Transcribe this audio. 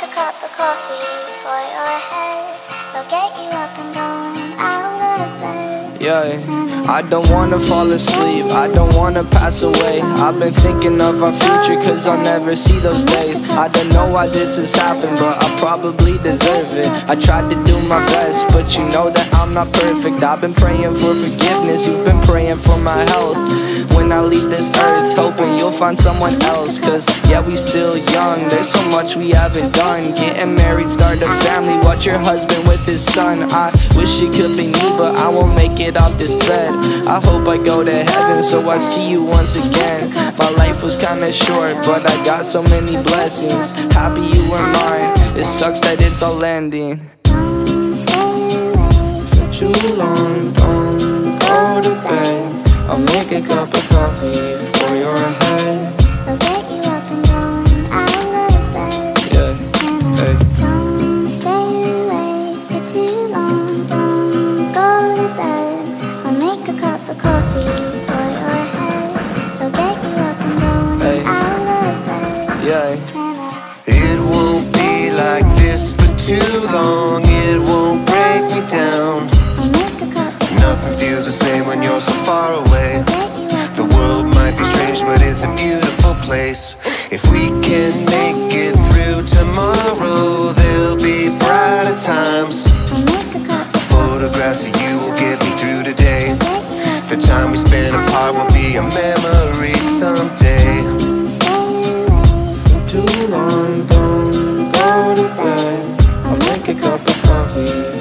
coffee for your head. They'll get you up and going out of bed. Yeah. I don't wanna fall asleep, I don't wanna pass away. I've been thinking of our future, cause I'll never see those days. I don't know why this has happened, but I probably deserve it. I tried to do my best, but you know that I'm not perfect. I've been praying for forgiveness, you've been praying for my health. When I leave this earth, hoping you'll find someone else. Cause yeah, we still young, there's so much we haven't done. Getting married, start a family, watch your husband with his son. I wish it could be me, but I won't make it off this bed. I hope I go to heaven so I see you once again. My life was kinda short, but I got so many blessings. Happy you were mine. It sucks that it's all ending. For too long, don't go to bed. I'll make a cup of coffee for your It won't be like this for too long. It won't break me down. Nothing feels the same when you're so far away. The world might be strange but it's a beautiful place. If we can make it through tomorrow There'll be brighter times. Photographs of you cup of coffee.